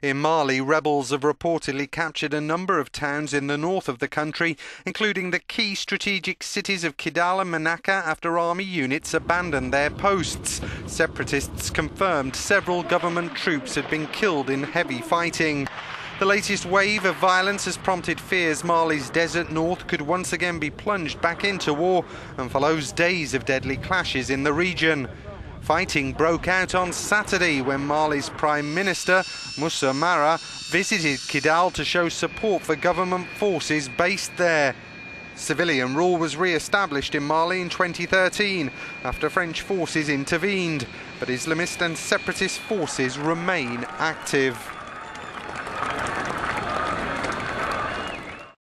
In Mali, rebels have reportedly captured a number of towns in the north of the country, including the key strategic cities of Kidal and Menaka after army units abandoned their posts. Separatists confirmed several government troops had been killed in heavy fighting. The latest wave of violence has prompted fears Mali's desert north could once again be plunged back into war and follows days of deadly clashes in the region. Fighting broke out on Saturday when Mali's Prime Minister, Moussa Mara, visited Kidal to show support for government forces based there. Civilian rule was re-established in Mali in 2013 after French forces intervened, but Islamist and separatist forces remain active.